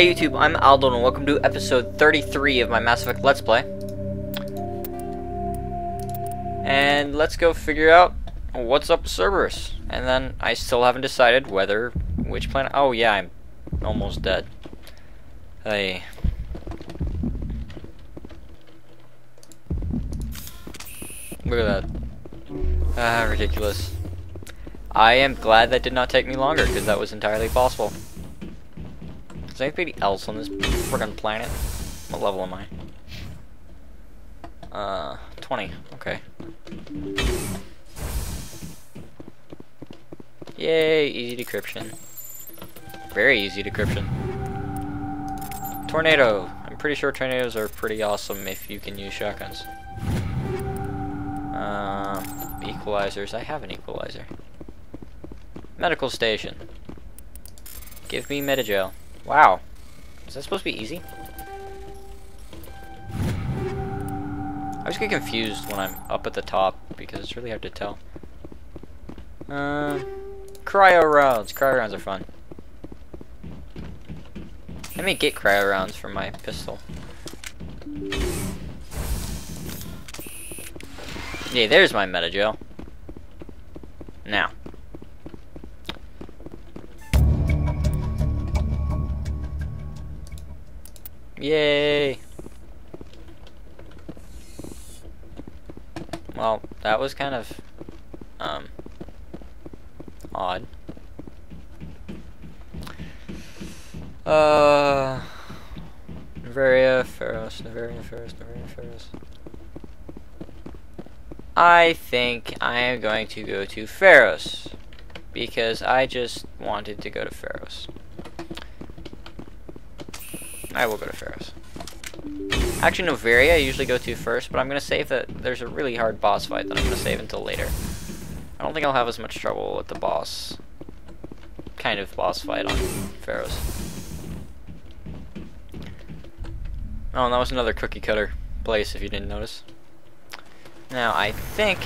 Hey YouTube, I'm Aldo and welcome to episode 33 of my Mass Effect Let's Play. And let's go figure out what's up with Cerberus. And then I still haven't decided whether, which planet, oh yeah, I'm almost dead. Hey. Look at that. Ah, ridiculous. I am glad that did not take me longer, because that was entirely possible. Is anybody else on this friggin' planet? What level am I? Uh, 20. Okay. Yay, easy decryption. Very easy decryption. Tornado. I'm pretty sure tornadoes are pretty awesome if you can use shotguns. Um, equalizers. I have an equalizer. Medical station. Give me Medi-gel. Wow. Is that supposed to be easy? I always get confused when I'm up at the top because it's really hard to tell. Um, cryo rounds. Cryo rounds are fun. Let me get cryo rounds for my pistol. Yeah, there's my Medi-gel. Now. Yay! Well, that was kind of, um, odd. Uh, Noveria, Feros, Noveria, Feros, Noveria, Feros. I think I am going to go to Feros because I just wanted to go to Feros. I will go to Feros. Actually, Noveria I usually go to first, but I'm going to save that. There's a really hard boss fight that I'm going to save until later. I don't think I'll have as much trouble with the boss. Kind of boss fight on Feros. Oh, and that was another cookie cutter place if you didn't notice. Now, I think...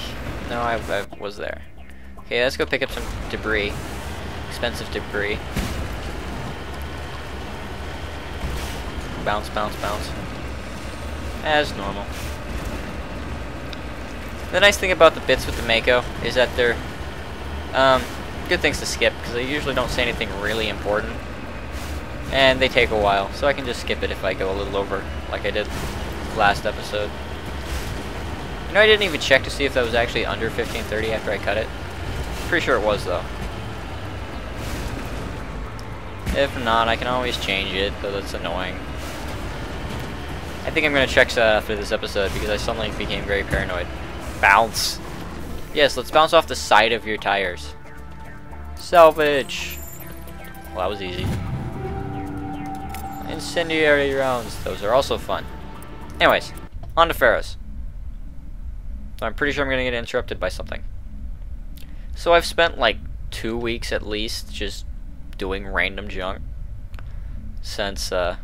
No, I, I was there. Okay, let's go pick up some debris. Expensive debris. Bounce, bounce, bounce. As normal. The nice thing about the bits with the Mako is that they're um, good things to skip because they usually don't say anything really important. And they take a while, so I can just skip it if I go a little over, like I did last episode. You know, I didn't even check to see if that was actually under 1530 after I cut it. Pretty sure it was, though. If not, I can always change it, but that's annoying. I think I'm going to check that after this episode because I suddenly became very paranoid. Bounce. Yes, let's bounce off the side of your tires. Salvage. Well, that was easy. Incendiary rounds. Those are also fun. Anyways, on to. So I'm pretty sure I'm going to get interrupted by something. So I've spent like two weeks at least just doing random junk since uh,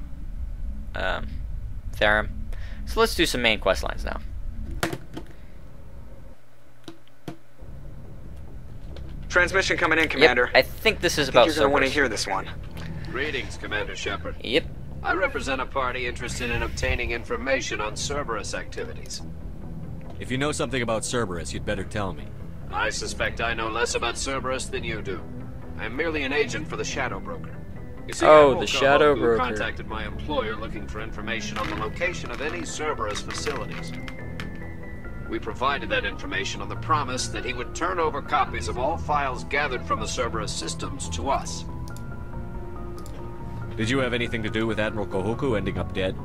um, Therum. So let's do some main quest lines now. Transmission coming in, Commander. Yep, I think this is I about think you're gonna want to Cerberus. hear this one. Greetings, Commander Shepard. Yep. I represent a party interested in obtaining information on Cerberus activities. If you know something about Cerberus, you'd better tell me. I suspect I know less about Cerberus than you do. I am merely an agent for the Shadow Broker. You see, Oh, the Shadow Broker. contacted my employer looking for information on the location of any Cerberus facilities. We provided that information on the promise that he would turn over copies of all files gathered from the Cerberus systems to us. Did you have anything to do with Admiral Kahoku ending up dead?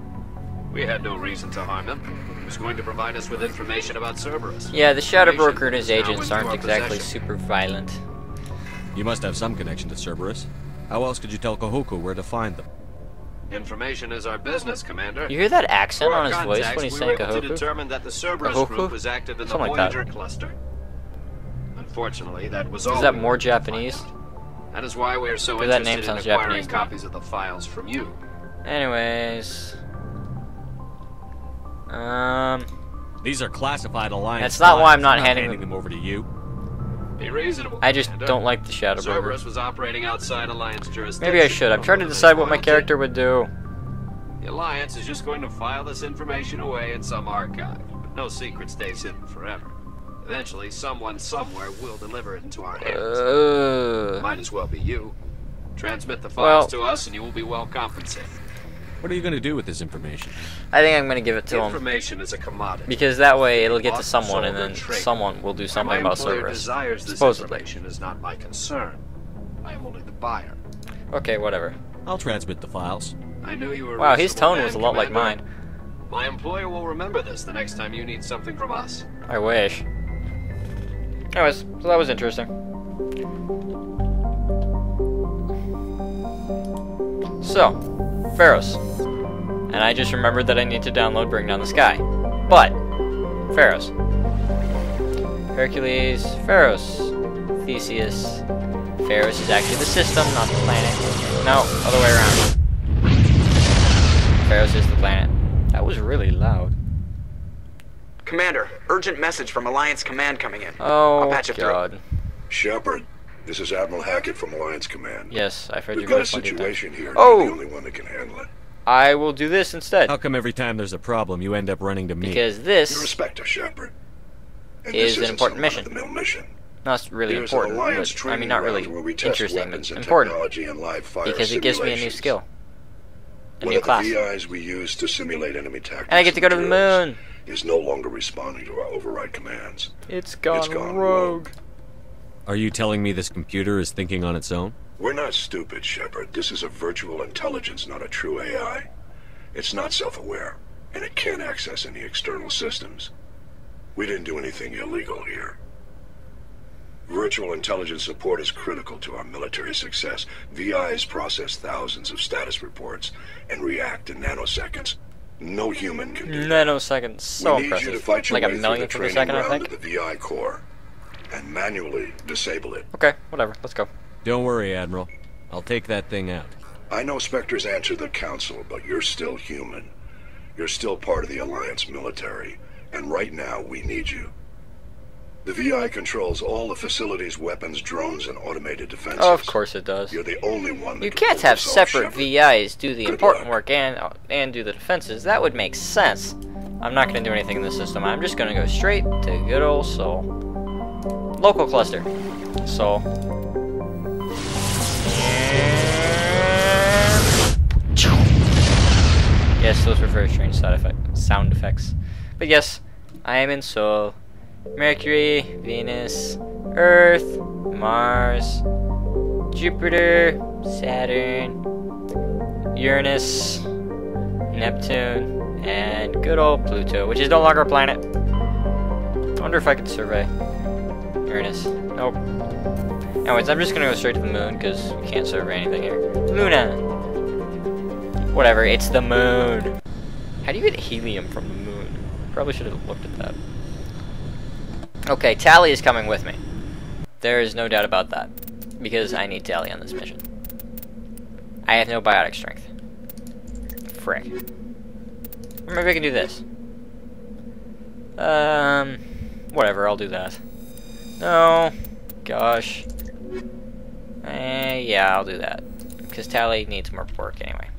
We had no reason to harm him. He was going to provide us with information about Cerberus. Yeah, the Shadow Broker and his that is now agents aren't exactly possession. super violent. You must have some connection to Cerberus. How else could you tell Kahoku where to find them? Information is our business, Commander. You hear that accent on our his voice when he's we saying were to Kahoku? determine that the Cerberus Kahoku? group was active in the Something like. Voyager cluster. Unfortunately, that was all. Is that more were able to find Japanese? That is why we are so Because that interested name in sounds acquiring Japanese. copies of the files from you. Anyways. Um, These are classified alliance That's not why I'm not I'm handing handing them- them over to you. Be reasonable. I just Commander. don't like the Shadow Broker. Was operating outside Alliance jurisdiction. Maybe I should. I'm trying to decide what my character would do. The Alliance is just going to file this information away in some archive. But no secret stays hidden forever. Eventually, someone somewhere will deliver it into our hands. Uh, Might as well be you. Transmit the files Well- to us, and you will be well compensated. What are you going to do with this information? I think I'm gonna give it to him Information is a commodity. because that way it'll get to someone, and then traded. someone will do my something about employer Cerberus. desires this Supposedly. information is not my concern. I am only the buyer. Okay, whatever. I'll transmit the files. I knew you were. Wow, his reasonable tone was a man, lot like mine. My employer will remember this the next time you need something from us. I wish. Anyways, so that was interesting. So, Feros. And I just remembered that I need to download Bring Down the Sky. But, Feros. Hercules, Feros. Theseus. Feros is actually the system, not the planet. No, other way around. Feros is the planet. That was really loud. Commander, urgent message from Alliance Command coming in. Oh, I'll patch it through. God. Shepard, this is Admiral Hackett from Alliance Command. Yes, I've heard We've you got a guys plenty of situation here. and Oh! You're the only one that can handle it. I will do this instead. How come every time there's a problem, you end up running to me? Because You this, respect us, Shepard. And Is this an important mission. run-of-the-mill mission. not really There's important, Alliance but, I mean not really where we test interesting, but and important. technology and live fire Because it gives me a new skill. A One new of class. the VIs we use to simulate enemy tactics And I get to go to the moon. is no longer responding to our override commands. It's gone, It's gone rogue. rogue. Are you telling me this computer is thinking on its own? We're not stupid, Shepard. This is a virtual intelligence, not a true AI. It's not self-aware, and it can't access any external systems. We didn't do anything illegal here. Virtual intelligence support is critical to our military success. VIs process thousands of status reports and react in nanoseconds. No human can do that. Nanoseconds, so we need you to impressive. fight your Like a way through the millionth of a second, I think. of the VI core and manually disable it. Okay, whatever. Let's go. Don't worry, Admiral. I'll take that thing out. I know Spectres answer the Council, but you're still human. You're still part of the Alliance military, and right now we need you. The VI controls all the facility's weapons, drones, and automated defenses. Oh, of course it does. You're the only one that You can can't have separate Shepard. VIs do the Good important luck. work and uh, and do the defenses. That would make sense. I'm not going to do anything in the system. I'm just going to go straight to good old Sol. Local cluster. So. Yes, those were very strange side effect, sound effects. But yes, I am in Sol. Mercury, Venus, Earth, Mars, Jupiter, Saturn, Uranus, Neptune, and good old Pluto, which is no longer a planet. I wonder if I could survey Nope. Anyways, I'm just gonna go straight to the moon because we can't survey anything here. Luna. Whatever, it's the moon. How do you get helium from the moon? Probably should have looked at that. Okay, Tali is coming with me. There is no doubt about that. Because I need Tali on this mission. I have no biotic strength. Frick. Or maybe I can do this. Um, whatever, I'll do that. No. Gosh. Eh, yeah, I'll do that. Because Tali needs more work anyway.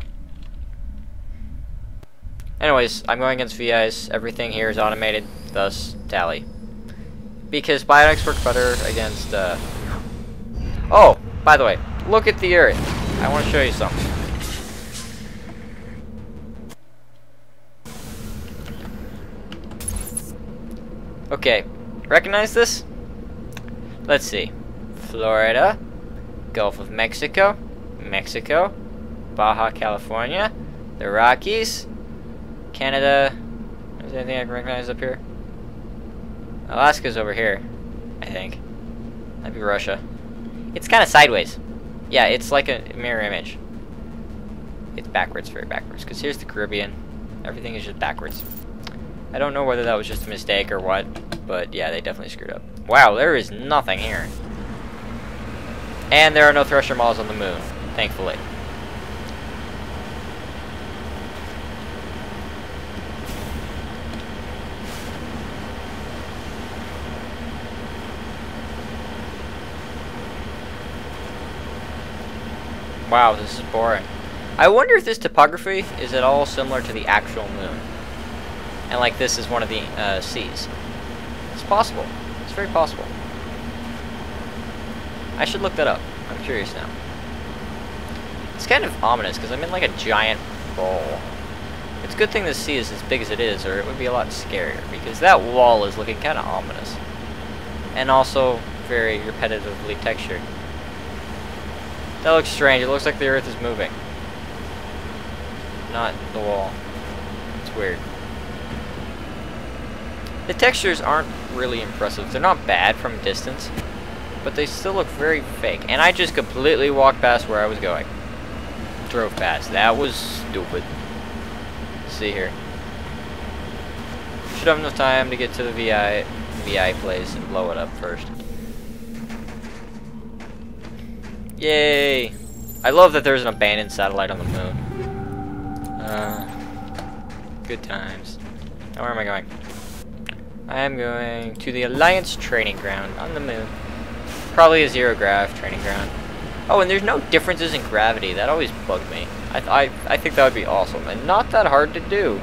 Anyways, I'm going against VIs. Everything here is automated, thus Tali. Because biotics work better against, uh... Oh, by the way, look at the Earth. I want to show you something. Okay, recognize this? Let's see. Florida, Gulf of Mexico, Mexico, Baja California, the Rockies, Canada. Is there anything I can recognize up here? Alaska's over here, I think. That'd be Russia. It's kind of sideways. Yeah, it's like a mirror image. It's backwards, very backwards. Because here's the Caribbean. Everything is just backwards. I don't know whether that was just a mistake or what, but yeah, they definitely screwed up. Wow, there is nothing here. And there are no Thresher Maws on the moon, thankfully. Wow, this is boring. I wonder if this topography is at all similar to the actual moon. And like this is one of the uh, seas. Possible. It's very possible. I should look that up. I'm curious now. It's kind of ominous because I'm in like a giant bowl. It's a good thing the sea is as big as it is or it would be a lot scarier because that wall is looking kind of ominous. And also very repetitively textured. That looks strange. It looks like the earth is moving. Not the wall. It's weird. The textures aren't really impressive. They're not bad from distance, but they still look very fake. And I just completely walked past where I was going. Drove past. That was stupid. Let's see here. Should have enough time to get to the VI VI place and blow it up first. Yay! I love that there's an abandoned satellite on the moon. Uh, good times. Now where am I going? I am going to the Alliance training ground on the moon. Probably a zero grav training ground. Oh, and there's no differences in gravity. That always bugged me. I, I, I think that would be awesome. And not that hard to do.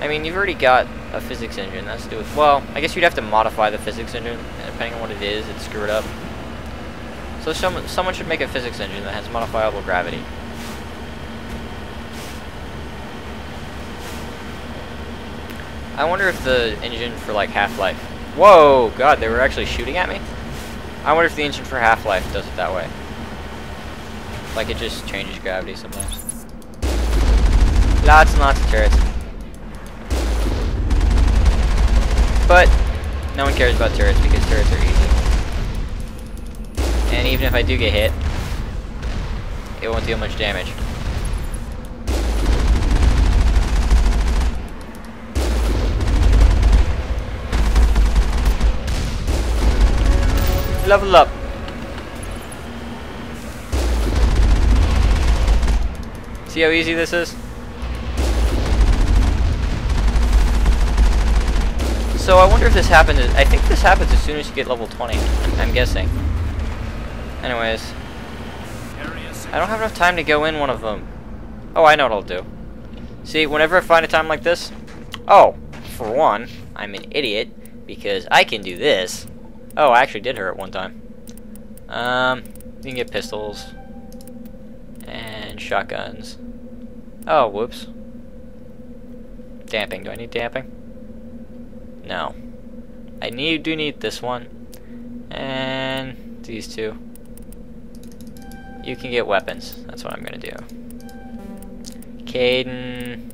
I mean, you've already got a physics engine. That's do it. Well, I guess you'd have to modify the physics engine. Depending on what it is, it's screwed up. So someone, someone should make a physics engine that has modifiable gravity. I wonder if the engine for like Half-Life. Whoa, God, they were actually shooting at me. I wonder if the engine for Half-Life does it that way. Like it just changes gravity sometimes. Lots and lots of turrets. But no one cares about turrets because turrets are easy. And even if I do get hit, it won't deal much damage. Level up. See how easy this is? So I wonder if this happens, I think this happens as soon as you get level 20, I'm guessing. Anyways. I don't have enough time to go in one of them. Oh, I know what I'll do. See, whenever I find a time like this, oh, for one, I'm an idiot, because I can do this. Oh, I actually did her at one time. Um, you can get pistols and shotguns. Oh, whoops. Damping. Do I need damping? No. I need do need this one. And these two. You can get weapons. That's what I'm gonna do. Kaidan.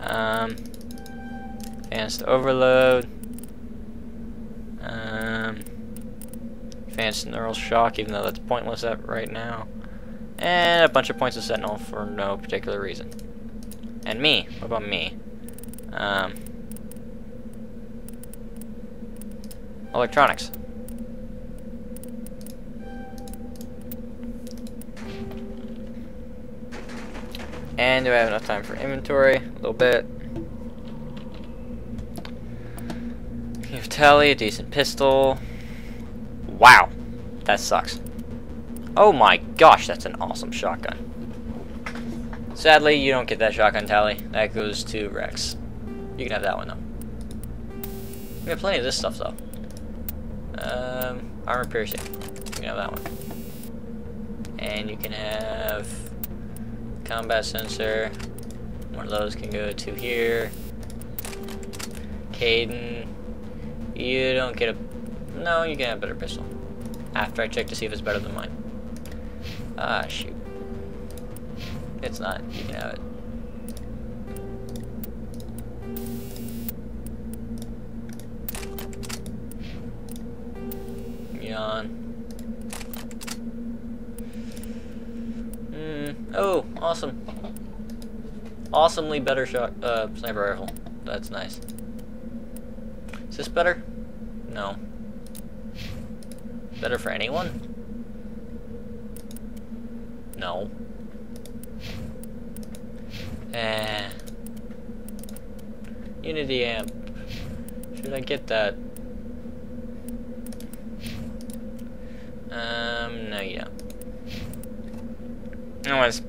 Um, advanced overload. Um, advanced neural shock, even though that's pointless at right now. And a bunch of points of sentinel for no particular reason. And me. What about me? Um, electronics. And do I have enough time for inventory? A little bit. You have Tali, a decent pistol. Wow, that sucks. Oh my gosh, that's an awesome shotgun. Sadly, you don't get that shotgun Tali. That goes to Wrex. You can have that one though. We have plenty of this stuff though. Um, armor piercing. You can have that one. And you can have combat sensor. One of those can go to here. Kaidan. You don't get a... No, you can have a better pistol. After I check to see if it's better than mine. Ah, shoot. It's not. You can have it. Hmm. Oh, awesome. Awesomely better shot, uh, sniper rifle. That's nice. Is this better? No. Better for anyone? No. Eh. Unity amp. Should I get that? Um, no don't. Anyways,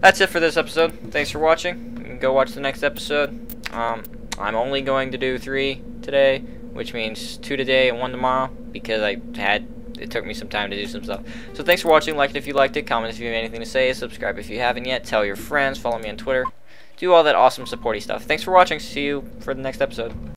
that's it for this episode. Thanks for watching. Go watch the next episode. Um, I'm only going to do three today, which means two today and one tomorrow because I had it took me some time to do some stuff. So thanks for watching. Like it if you liked it. Comment if you have anything to say. Subscribe if you haven't yet. Tell your friends. Follow me on Twitter. Do all that awesome supporty stuff. Thanks for watching. See you for the next episode.